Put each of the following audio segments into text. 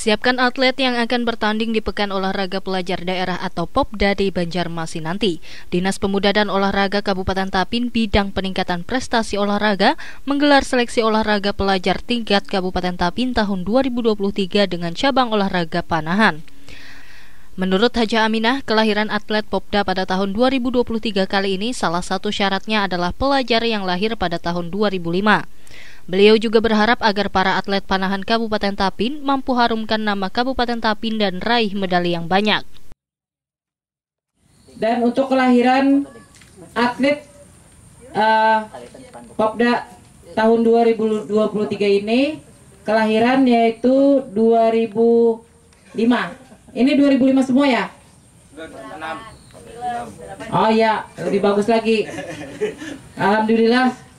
Siapkan atlet yang akan bertanding di Pekan Olahraga Pelajar Daerah atau POPDA di Banjarmasin nanti. Dinas Pemuda dan Olahraga Kabupaten Tapin bidang peningkatan prestasi olahraga menggelar seleksi olahraga pelajar tingkat Kabupaten Tapin tahun 2023 dengan cabang olahraga panahan. Menurut Haja Aminah, kelahiran atlet Popda pada tahun 2023 kali ini salah satu syaratnya adalah pelajar yang lahir pada tahun 2005. Beliau juga berharap agar para atlet panahan Kabupaten Tapin mampu harumkan nama Kabupaten Tapin dan raih medali yang banyak. Dan untuk kelahiran atlet uh, Popda tahun 2023 ini kelahiran yaitu 2005. Ini 2005 semua ya? Oh ya, lebih bagus lagi. Alhamdulillah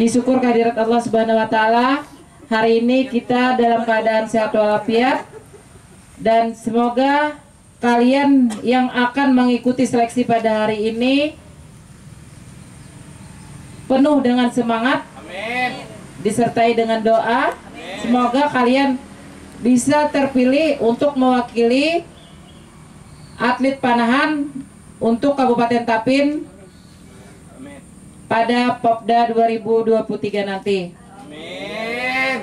Disyukur kehadirat Allah Subhanahu wa taala. Hari ini kita dalam keadaan sehat walafiat dan semoga kalian yang akan mengikuti seleksi pada hari ini penuh dengan semangat. Amin. Disertai dengan doa. Amin. Semoga kalian bisa terpilih untuk mewakili atlet panahan untuk Kabupaten Tapin pada Popda 2023 nanti. Amin.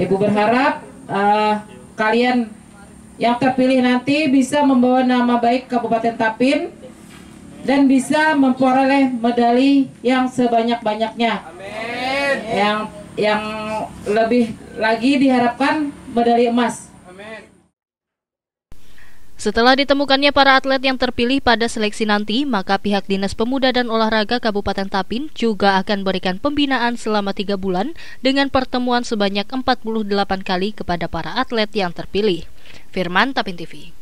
Ibu berharap uh, kalian yang terpilih nanti bisa membawa nama baik Kabupaten Tapin dan bisa memperoleh medali yang sebanyak-banyaknya. Amin. Yang yang lebih lagi diharapkan medali emas. Setelah ditemukannya para atlet yang terpilih pada seleksi nanti, maka pihak Dinas Pemuda dan Olahraga Kabupaten Tapin juga akan berikan pembinaan selama tiga bulan dengan pertemuan sebanyak 48 kali kepada para atlet yang terpilih. Firman Tapin TV